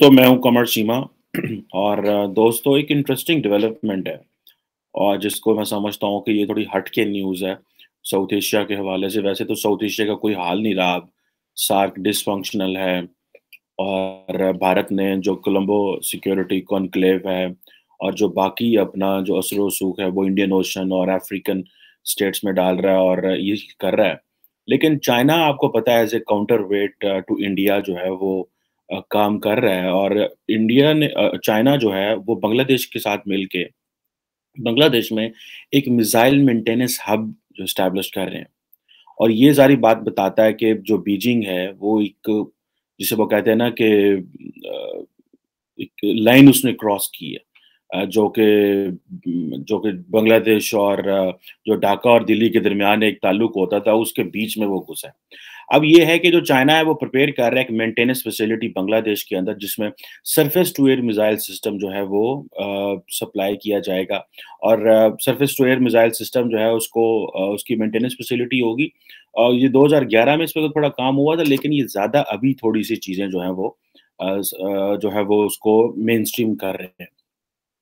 दोस्तों, मैं हूँ कमर सीमा, और दोस्तों, एक इंटरेस्टिंग डेवलपमेंट है, और जिसको मैं समझता हूँ कि ये थोड़ी हट के न्यूज़ है साउथ एशिया के हवाले से। वैसे तो साउथ एशिया का कोई हाल नहीं रहा सार्क डिसफंक्शनल है, और भारत ने जो कोलंबो सिक्योरिटी कॉन्क्लेव है, और जो बाकी अपना जो असर वसूख है, वो इंडियन ओशन और अफ्रीकन स्टेट्स में डाल रहा है और ये कर रहा है। लेकिन चाइना आपको पता है as a counter weight to India जो है, वो काम कर रहा है और इंडिया ने चाइना जो है, वो बांग्लादेश के साथ मिलके बांग्लादेश में एक मिसाइल मेंटेनेंस हब जो स्टैब्लिश कर रहे हैं। और ये सारी बात बताता है कि जो बीजिंग है, वो एक, जिसे वो कहते हैं ना कि एक लाइन उसने क्रॉस की है जो कि जो कि बांग्लादेश और जो ढाका और दिल्ली के दरमियान एक ताल्लुक होता था, उसके बीच में वो घुसा है। अब ये है कि जो चाइना है वो प्रिपेयर कर रहा है एक मेंटेनेंस फैसिलिटी बांग्लादेश के अंदर जिसमें surface to air missile system जो है वो सप्लाई किया जाएगा। और surface to air missile system जो है उसको आ, उसकी मेंटेनेंस फैसिलिटी होगी। और ये 2011 में इस पर थोड़ा काम हुआ था लेकिन ये ज़्यादा अभी थोड़ी सी चीज़ें जो हैं वो आ, जो है वो उसको मेन स्ट्रीम कर रहे हैं।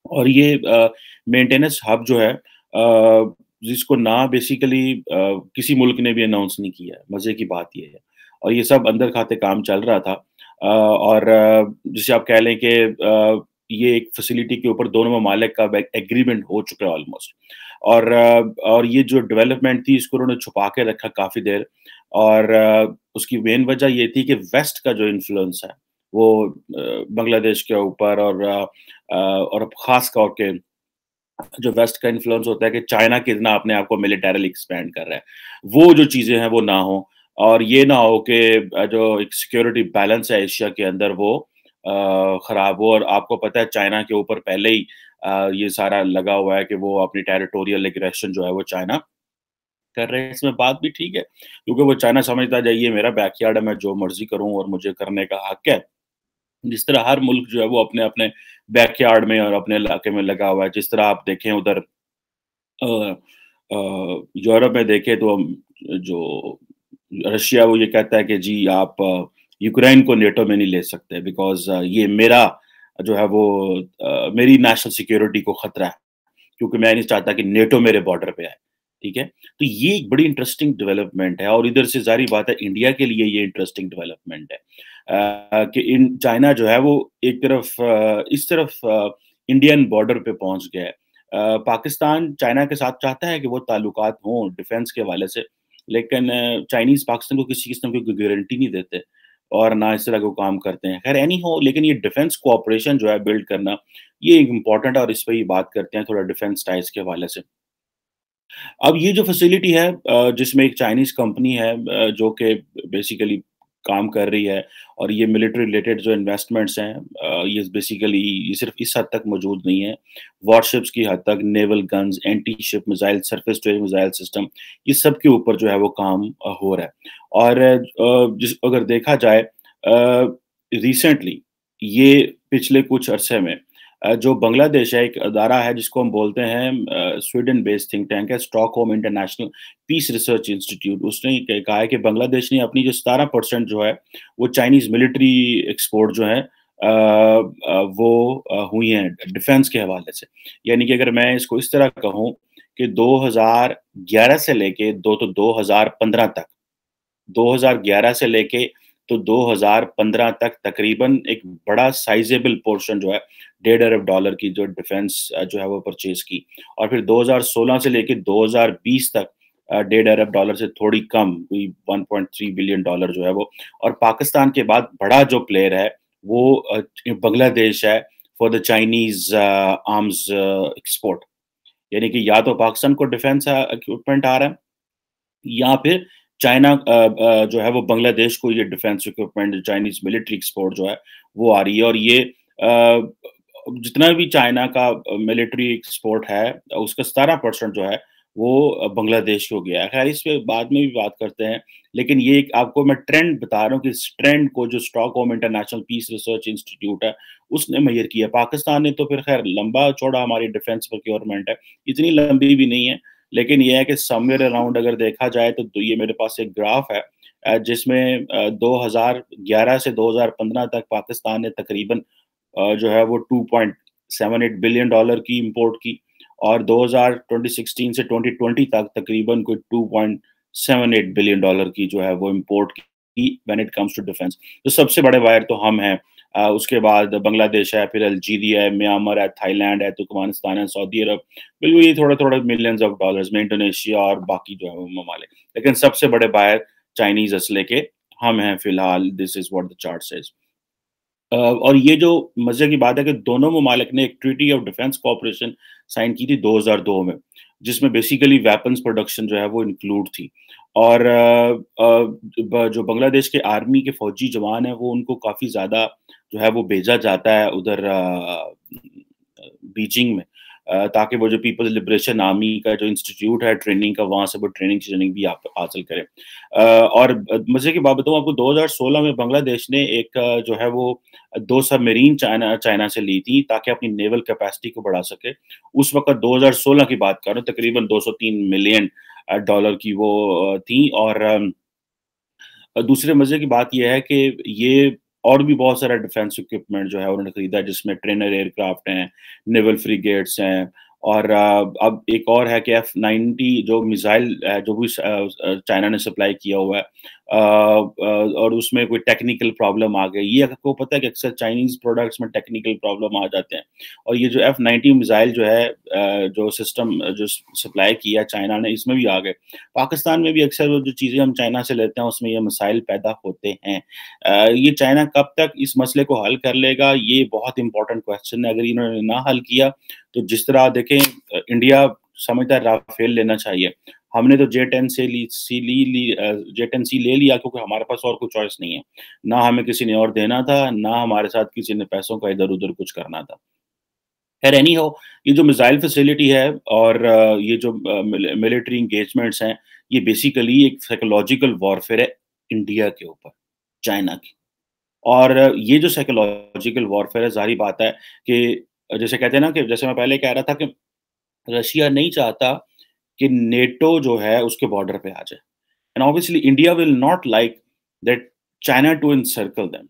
और ये मेंटेनेंस हब जो है जिसको ना बेसिकली किसी मुल्क ने भी अनाउंस नहीं किया है। मज़े की बात यह है। और ये सब अंदर खाते काम चल रहा था। और जिसे आप कह लें कि ये एक फैसिलिटी के ऊपर दोनों ममालिक का एग्रीमेंट हो चुका है ऑलमोस्ट और और ये जो डेवलपमेंट थी, इसको उन्होंने छुपा के रखा काफ़ी देर। और उसकी मेन वजह ये थी कि वेस्ट का जो इन्फ्लुएंस है, वो बांग्लादेश के ऊपर और और ख़ास तौर के जो वेस्ट का इन्फ्लुएंस होता है कि चाइना कितना अपने आप को मिलिटरली एक्सपेंड कर रहा है। वो जो चीज़ें हैं, वो ना हो और ये ना हो कि जो एक सिक्योरिटी बैलेंस है एशिया के अंदर वो ख़राब हो और आपको पता है चाइना के ऊपर पहले ही ये सारा लगा हुआ है कि वो अपनी टेरिटोरियल एग्रेशन जो है वो चाइना कर रहे हैं। इसमें बात भी ठीक है, क्योंकि वो चाइना समझता जाइए मेरा बैकयार्ड है, मैं जो मर्ज़ी करूँ और मुझे करने का हक है। जिस तरह हर मुल्क जो है वो अपने अपने बैकयार्ड में और अपने इलाके में लगा हुआ है। जिस तरह आप देखें उधर यूरोप में देखें तो जो रशिया वो ये कहता है कि जी आप यूक्रेन को नेटो में नहीं ले सकते बिकॉज़ ये मेरा जो है वो आ, मेरी नेशनल सिक्योरिटी को खतरा है। क्योंकि मैं नहीं चाहता कि नेटो मेरे बॉर्डर पे आए ठीक है? तो ये एक बड़ी इंटरेस्टिंग डेवलपमेंट है और इधर से जारी बात है इंडिया के लिए ये इंटरेस्टिंग डेवलपमेंट है। कि इन, चाइना जो है वो एक तरफ़ इस तरफ़ इंडियन बॉर्डर पे पहुँच गया है। पाकिस्तान चाइना के साथ चाहता है कि वो ताल्लुकात हों डिफेंस के हवाले से, लेकिन चाइनीज़ पाकिस्तान को किसी किस्म की गारंटी नहीं देते और ना इस तरह को काम करते हैं। खैर एनी हो, लेकिन ये डिफेंस कोऑपरेशन जो है बिल्ड करना, ये एक इंपॉर्टेंट और इस पर ही बात करते हैं थोड़ा डिफेंस टाइज के हवाले से। अब ये जो फैसिलिटी है जिसमें एक चाइनीज़ कंपनी है जो कि बेसिकली काम कर रही है और ये मिलिट्री रिलेटेड जो इन्वेस्टमेंट्स हैं ये बेसिकली ये सिर्फ़ इस हद तक मौजूद नहीं है। वॉरशिप्स की हद तक naval guns anti ship missile surface to missile system ये सब के ऊपर जो है वो काम हो रहा है। और जिस, अगर देखा जाए रिसेंटली ये पिछले कुछ अरसे में जो बांग्लादेश है, एक अदारा है, जिसको हम बोलते हैं स्वीडन बेस्ड थिंक टैंक है Stockholm International Peace Research Institute उसने कहा है कि बांग्लादेश ने अपनी जो सतारह परसेंट जो है, वो चाइनीज़ मिलिट्री एक्सपोर्ट जो है वो हुई हैं डिफेंस के हवाले से। यानी कि अगर मैं इसको इस तरह कहूँ कि 2011 से लेके, दो तो 2015 तक 2011 से लेके तो 2015 तक तकरीबन एक बड़ा साइजेबल पोर्शन जो है, डेढ़ अरब डॉलर की जो डिफेंस जो है वो परचेज की। और फिर 2016 से लेकर 2020 तक डेढ़ अरब डॉलर से थोड़ी कम हुई 1.3 बिलियन डॉलर जो है वो। और पाकिस्तान के बाद बड़ा जो प्लेयर है, वो बांग्लादेश है for the Chinese arms export यानी कि या तो पाकिस्तान को डिफेंस इक्विपमेंट आ रहा है, या फिर चाइना जो है वो बांग्लादेश को ये defence equipment Chinese military export जो है वो आ रही है और ये जितना भी चाइना का मिलिट्री एक्सपोर्ट है, उसका सतारह परसेंट जो है वो बांग्लादेश को गया है। खैर, इस पर बाद में भी बात करते हैं, लेकिन ये आपको मैं ट्रेंड बता रहा हूँ कि इस ट्रेंड को जो Stockholm International Peace Research Institute है, उसने मैयर किया पाकिस्तान ने तो फिर खैर लंबा चौड़ा हमारी डिफेंस प्रोक्योरमेंट है, इतनी लंबी भी नहीं है लेकिन यह है कि समवेयर अराउंड अगर देखा जाए तो, ये मेरे पास एक ग्राफ है जिसमें 2011 से 2015 तक पाकिस्तान ने तकरीबन जो है वो 2.78 बिलियन डॉलर की इंपोर्ट की और 2000 2016 से 2020 तक तकरीबन कोई 2.78 बिलियन डॉलर की जो है वो इंपोर्ट की when it comes to defence तो सबसे बड़े वायर तो हम हैं। उसके बाद बांग्लादेश है, फिर अलजीरिया है, म्यांमार है, थाईलैंड है, तुर्कमानिस्तान है, सऊदी अरब, बिल्कुल ये थोड़े थोड़े मिलियंस ऑफ़ डॉलर्स में इंडोनेशिया और बाकी जो है ममालिक लेकिन सबसे बड़े बायर चाइनीज़ असले के हम हैं फ़िलहाल this is what the chart और ये जो मज़े की बात है कि दोनों ममालिक ने एक treaty of defence cooperation sign की थी 2002 में, जिसमें बेसिकली वेपन्स प्रोडक्शन जो है वो इंक्लूड थी। और जो बांग्लादेश के आर्मी के फौजी जवान हैं वो उनको काफ़ी ज़्यादा जो है वो भेजा जाता है उधर बीजिंग में ताकि वो जो पीपल्स लिबरेशन आर्मी का जो इंस्टीट्यूट है ट्रेनिंग का, वहाँ से वो ट्रेनिंग ट्रेनिंग भी आप हासिल करें। और मज़े की बात बताऊँ आपको 2016 में बांग्लादेश ने एक जो है वो दो सब मरीन चाइना चाइना से ली थी, ताकि अपनी नेवल कैपेसिटी को बढ़ा सके। उस वक्त 2016 की बात करूँ, तकरीबन 203 मिलियन डॉलर की वो थी। और दूसरे मज़े की बात यह है कि ये और भी बहुत सारा डिफेंस इक्विपमेंट जो है उन्होंने खरीदा जिसमें ट्रेनर एयरक्राफ्ट हैं नेवल फ्रीगेट्स हैं और अब एक और है कि एफ़ नाइन्टी जो मिसाइल जो भी चाइना ने सप्लाई किया हुआ है और उसमें कोई टेक्निकल प्रॉब्लम आ गई। ये आपको पता है कि अक्सर चाइनीज़ प्रोडक्ट्स में टेक्निकल प्रॉब्लम आ जाते हैं। और ये जो एफ़ नाइनटी मिसाइल जो है जो सिस्टम जो सप्लाई किया चाइना ने, इसमें भी आ गए। पाकिस्तान में भी अक्सर जो चीज़ें हम चाइना से लेते हैं, उसमें ये मसाइल पैदा होते हैं। ये चाइना कब तक इस मसले को हल कर लेगा, ये बहुत इंपॉर्टेंट क्वेश्चन है। अगर इन्होंने ना हल किया तो जिस तरह देखें इंडिया समझता है राफेल लेना चाहिए। हमने तो जे टेन से ली, सी ली ली जे टेन सी ले लिया क्योंकि हमारे पास और कोई चॉइस नहीं है। ना हमें किसी ने और देना था, ना हमारे साथ किसी ने पैसों का इधर उधर कुछ करना था। खैर एनी हो ये जो मिसाइल फैसिलिटी है और ये जो मिलिट्री इंगेजमेंट्स हैं, ये बेसिकली एक साइकोलॉजिकल वॉरफेयर है इंडिया के ऊपर चाइना की। और ये जो साइकोलॉजिकल वॉरफेयर है, जारी बात है कि जैसे कहते हैं ना कि जैसे मैं पहले कह रहा था कि रशिया नहीं चाहता कि नेटो जो है उसके बॉर्डर पे आ जाए। And obviously India will not like that China to encircle them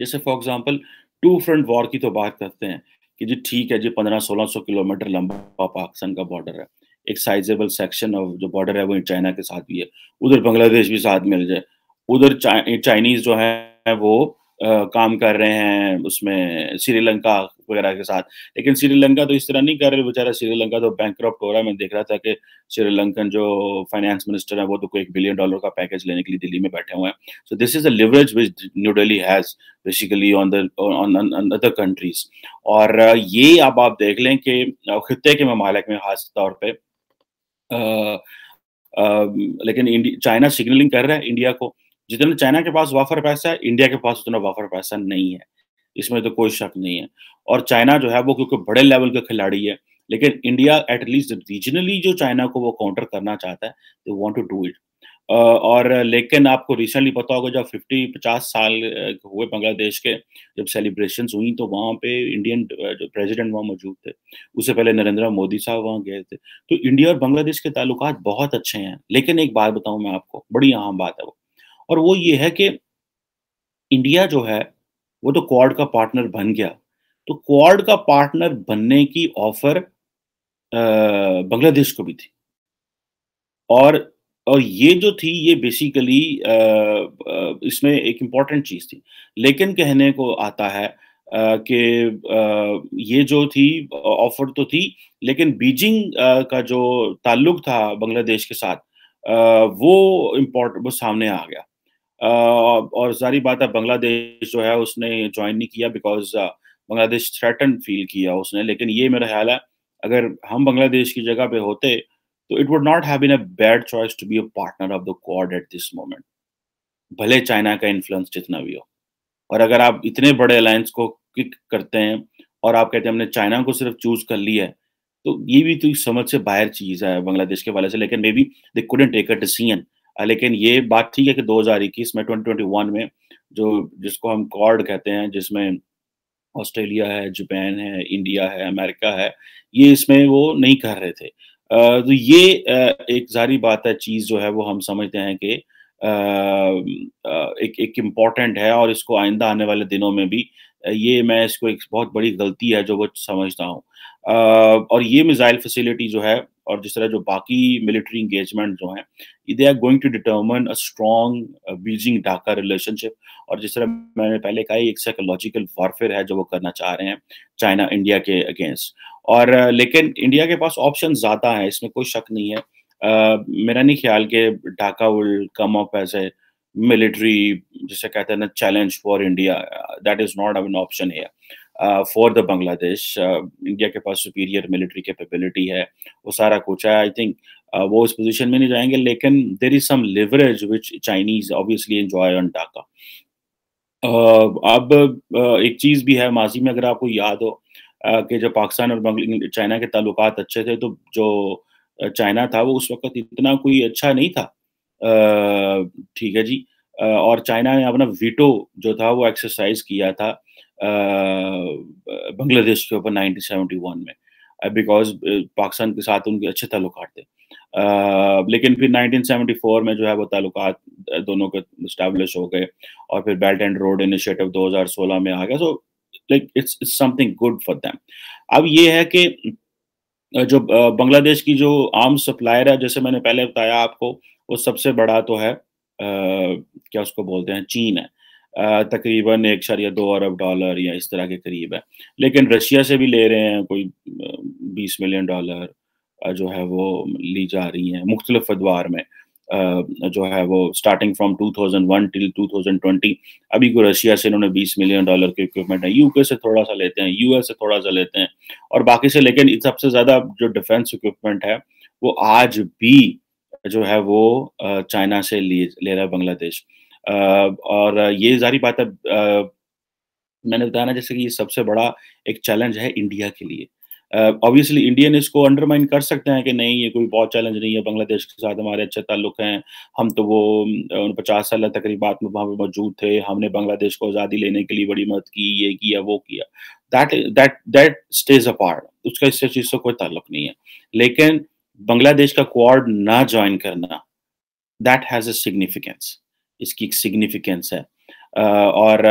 जैसे for example two front war की तो बात करते हैं कि जी ठीक है जी पंद्रह सोलह सौ किलोमीटर लंबा पाकिस्तान का बॉर्डर है। एक साइजेबल सेक्शन ऑफ़ जो बॉर्डर है वो चाइना के साथ भी है। उधर बांग्लादेश भी साथ मिल जाए। उधर चाइनीज़ जो है वो आ, काम कर रहे हैं उसमें श्रीलंका वगैरह के साथ। लेकिन श्रीलंका तो इस तरह नहीं कर रहे, बेचारा श्रीलंका तो बैंक हो रहा है। मैं देख रहा था कि श्रीलंकन जो फाइनेंस मिनिस्टर है, वो तो कोई एक बिलियन डॉलर का पैकेज लेने के लिए दिल्ली में बैठे हुए हैं। So this is the leverage which New Delhi has basically on the other countries और ये अब आप देख लें कि खत्े के ममालिक में खास तौर पर लेकिन चाइना सिग्नलिंग कर रहा है इंडिया को। जितना चाइना के पास वाफर पैसा है, इंडिया के पास उतना वाफर पैसा नहीं है। इसमें तो कोई शक नहीं है। और चाइना जो है वो क्योंकि बड़े लेवल का खिलाड़ी है, लेकिन इंडिया एटलीस्ट रीजनली जो चाइना को वो काउंटर करना चाहता है they want to do it और लेकिन आपको रिसेंटली पता होगा जब 50 50 साल हुए बांग्लादेश के, जब सेलिब्रेशन हुई तो वहाँ पे इंडियन जो प्रेसिडेंट वहाँ मौजूद थे। उससे पहले नरेंद्र मोदी साहब वहाँ गए थे। तो इंडिया और बांग्लादेश के ताल्लुकात बहुत अच्छे हैं, लेकिन एक बात बताऊँ मैं आपको, बड़ी अहम बात है वो। और वो ये है कि इंडिया जो है वो तो क्वाड का पार्टनर बन गया। तो क्वाड का पार्टनर बनने की ऑफ़र बांग्लादेश को भी थी। और और ये जो थी, ये बेसिकली इसमें एक इंपॉर्टेंट चीज़ थी। लेकिन कहने को आता है कि ये जो थी ऑफ़र तो थी, लेकिन बीजिंग का जो ताल्लुक था बांग्लादेश के साथ वो इम्पोर्ट वो सामने आ गया। और सारी बात है बांग्लादेश जो है उसने ज्वाइन नहीं किया बिकॉज़ बांग्लादेश थ्रेटन फील किया उसने। लेकिन ये मेरा ख्याल है, अगर हम बांग्लादेश की जगह पे होते तो it would not have been a bad choice to be a partner of the Quad at this moment भले चाइना का इन्फ्लुएंस जितना भी हो। और अगर आप इतने बड़े अलायंस को क्लिक करते हैं, और आप कहते हैं हमने चाइना को सिर्फ़ चूज़ कर लिया है तो ये भी तो समझ से बाहर चीज़ है बांग्लादेश के वाले से। लेकिन maybe they couldn't take a decision लेकिन ये बात ठीक है कि 2021 में 2021 में जो, जिसको हम कॉर्ड कहते हैं, जिसमें ऑस्ट्रेलिया है, जापान है, इंडिया है, अमेरिका है, ये इसमें वो नहीं कर रहे थे। तो ये एक जारी बात है, चीज़ जो है वो हम समझते हैं कि एक एक इंपॉर्टेंट है और इसको आइंदा आने वाले दिनों में भी ये मैं इसको एक बहुत बड़ी गलती है जो वो समझता हूँ। और ये मिसाइल फैसिलिटी जो है और जिस तरह जो बाकी मिलिट्री इंगेजमेंट जो है they are going to determine a strong Beijing Dhaka relationship और जिस तरह मैंने पहले कहा एक साइकोलॉजिकल वॉरफेयर है जो वो करना चाह रहे हैं चाइना इंडिया के अगेंस्ट और लेकिन इंडिया के पास ऑप्शन ज़्यादा है इसमें कोई शक नहीं है। Uh, मेरा नहीं ख्याल कि Dhaka will come up as a military जिसे कहते हैं ना challenge for India that is not an option है फॉर द बांग्लादेश इंडिया के पास सुपीरियर मिलिट्री कैपेबिलिटी है वो सारा कुछ है। आई थिंक uh, वो इस पोजीशन में नहीं जाएँगे लेकिन there is some which Chinese obviously enjoy on Dhaka अब uh, एक चीज़ भी है माजी में अगर आपको याद हो uh, कि जब पाकिस्तान और चाइना के ताल्लुकात अच्छे थे तो जो चाइना था वो उस वक्त इतना कोई अच्छा नहीं था। ठीक है जी। और चाइना ने अपना वीटो जो था वो एक्सरसाइज किया था बांग्लादेश के ऊपर 1971 में बिकॉज़ पाकिस्तान के साथ उनके अच्छे ताल्लुक थे। लेकिन फिर 1974 में जो है वो ताल्लुक दोनों के इस्टेब्लिश हो गए और फिर बेल्ट एंड रोड इनिशिएटिव 2016 में आ गया। So like it's something good for them अब ये है कि जो बांग्लादेश की जो आर्म सप्लायर है, जैसे मैंने पहले बताया आपको, वो सबसे बड़ा तो है क्या उसको बोलते हैं, चीन है। तकरीबन एक शरिया दो अरब डॉलर या इस तरह के करीब है। लेकिन रशिया से भी ले रहे हैं कोई बीस मिलियन डॉलर जो है वो ली जा रही हैं मुख्तलिफ़ अदवार में। जो है वो स्टार्टिंग फ्रॉम 2001 टिल 2020 अभी को रशिया से इन्होंने 20 मिलियन डॉलर के इक्विपमेंट है। यूके से थोड़ा सा लेते हैं यूएस से थोड़ा सा लेते हैं। और बाकी से लेकिन सबसे ज़्यादा जो डिफेंस इक्विपमेंट है, वो आज भी जो है वो चाइना से ले ले रहा है बांग्लादेश। और ये जारी बात है मैंने बताया ना जैसे कि ये सबसे बड़ा एक चैलेंज है इंडिया के लिए। ऑब्वियसली इंडियन इसको अंडरमाइन कर सकते हैं कि नहीं, ये कोई बहुत चैलेंज नहीं है, बांग्लादेश के साथ हमारे अच्छे ताल्लुक हैं। हम तो वो पचास साल तकरीबात में वहाँ पे मौजूद थे, हमने बांग्लादेश को आज़ादी लेने के लिए बड़ी मदद की, ये किया, वो किया। That that that stage a part उसका इससे चीज़ से कोई ताल्लुक नहीं है। लेकिन बांग्लादेश का क्वाड ना ज्वाइन करना दैट हैज़ अ सिग्निफिकेंस इसकी एक सिग्निफिकेंस है। और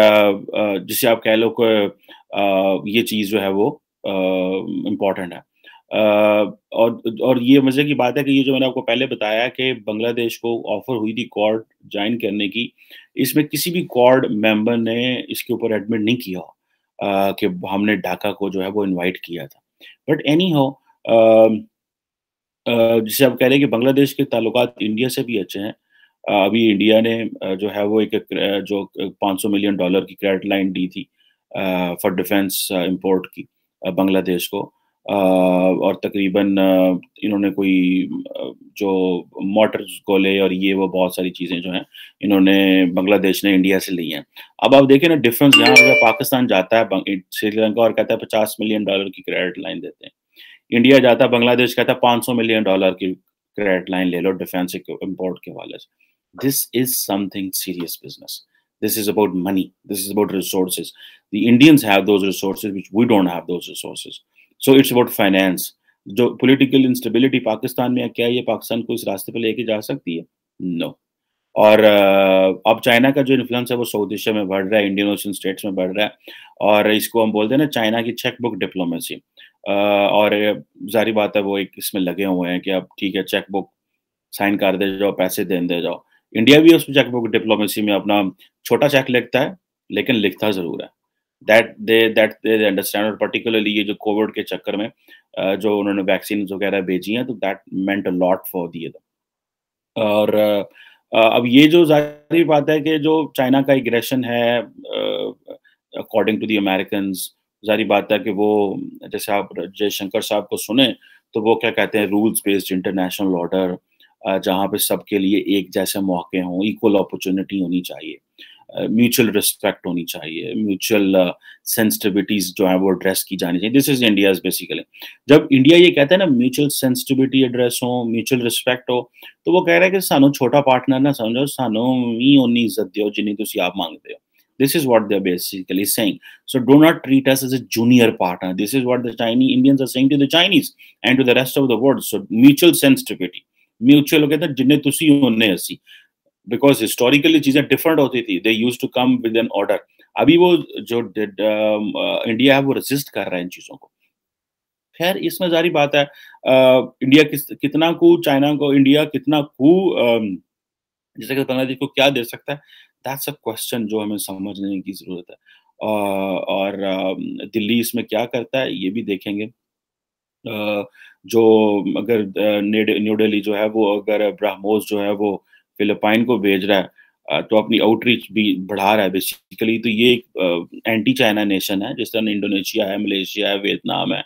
जिसे आप कह लो कि ये चीज़ जो है वो इंपॉर्टेंट है। और और ये मज़े की बात है कि ये जो मैंने आपको पहले बताया कि बांग्लादेश को ऑफ़र हुई थी कॉर्ड ज्वाइन करने की, इसमें किसी भी कॉर्ड मेंबर ने इसके ऊपर एडमिट नहीं किया कि हमने ढाका को जो है वो इनवाइट किया था। बट एनी हो जिसे आप कह रहे हैं कि बांग्लादेश के ताल्लुकात इंडिया से भी अच्छे हैं। अभी इंडिया ने जो है वो एक जो 500 मिलियन डॉलर की क्रेडिट लाइन दी थी फॉर डिफेंस इंपोर्ट की बांग्लादेश को। और तकरीबन इन्होंने कोई जो मोटर गोले और ये वो बहुत सारी चीज़ें जो हैं, इन्होंने बांग्लादेश ने इंडिया से ली हैं। अब आप देखें ना, डिफरेंस यहाँ अगर पाकिस्तान जाता है श्रीलंका और कहता है पचास मिलियन डॉलर की क्रेडिट लाइन देते हैं। इंडिया जाता बांग्लादेश कहता है पाँच सौ मिलियन डॉलर की क्रेडिट लाइन ले लो डिफेंस इम्पोर्ट के हवाले से। This is something serious business. This is about money. This is about resources. The indians have those resources, which we don't have those resources. So it's about finance. जो political instability Pakistan में क्या ये पाकिस्तान को इस रास्ते पर लेके जा सकती है? No no. और अब चाइना का जो इन्फ्लुएंस है, वो साउथ एशिया में बढ़ रहा है इंडियन ओशन स्टेट्स में बढ़ रहा है। और इसको हम बोलते हैं ना, चाइना की चेक बुक डिप्लोमेसी और जारी बात है, वो एक इसमें लगे हुए हैं कि अब ठीक है चेक बुक साइन कर दे जाओ, पैसे दे दे जाओ। इंडिया भी उस चेक बुक डिप्लोमेसी में अपना छोटा चेक लिखता है, लेकिन लिखता ज़रूर है। That they that they understand और पर्टिकुलरली ये जो कोविड के चक्कर में जो उन्होंने वैक्सीन वगैरह भेजी हैं तो that meant a lot for the और अब ये जो ज़ाहिर बात है कि जो चाइना का एग्रेशन है अकॉर्डिंग टू दी अमेरिकन जारी बात है कि वो, जैसे आप जयशंकर साहब को सुने तो वो क्या कहते हैं रूल्स बेस्ड इंटरनेशनल ऑर्डर जहाँ पे सबके लिए एक जैसे मौके हों इक्वल अपॉर्चुनिटी होनी चाहिए म्यूचुअल रिस्पेक्ट होनी चाहिए म्यूचुअल सेंसिटिविटीज जो है वो एड्रेस की जानी चाहिए। दिस इज़ इंडिया बेसिकली जब इंडिया ये कहता है ना म्यूचुअल सेंसिटिविटी एड्रेस हो म्यूचुअल रिस्पेक्ट हो तो वो कह रहा है कि सानू छोटा पार्टनर ना समझो, सानू ही उन्नी इज़्ज़त दो जिन्नी आप मांगते हो। This is what they're basically saying. So do not treat us as a junior partner. This is what the Chinese Indians are saying to the Chinese and to the rest of the world. So mutual sensitivity. Mutual कहते हैं जिन्हें तुसी उन्ने असी because historically चीजें different होती थी they used to come with an order अभी वो जो इंडिया है वो रजिस्ट कर रहा है इन चीजों को खैर इसमें जारी बात है इंडिया किस कितना को चाइना को इंडिया कितना को जैसे कि बांग्लादेश को क्या दे सकता है दैट्स अ क्वेश्चन जो हमें समझने की ज़रूरत है। और दिल्ली इसमें क्या करता है, ये भी देखेंगे। जो अगर न्यू दिल्ली जो है, वो अगर ब्राह्मोस जो है, वो फिलिपाइन को भेज रहा है तो अपनी आउटरीच भी बढ़ा रहा है बेसिकली तो ये एक एंटी चाइना नेशन है, जिस तरह इंडोनेशिया है, मलेशिया है, वियतनाम है।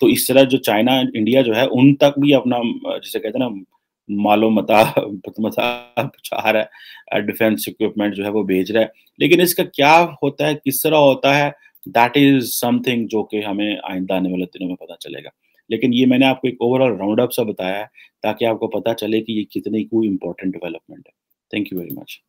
तो इस तरह जो चाइना इंडिया जो है, उन तक भी अपना जिसे कहते हैं ना मालो मता चाह रहा है डिफेंस इक्विपमेंट जो है वो भेज रहा है। लेकिन इसका क्या होता है, किस तरह होता है दैट इज़ समथिंग जो कि हमें आइंदा आने वाले दिनों में पता चलेगा। लेकिन ये मैंने आपको एक ओवरऑल राउंड अप सा बताया है, ताकि आपको पता चले कि ये कितनी कोई इंपॉर्टेंट डेवलपमेंट है। Thank you very much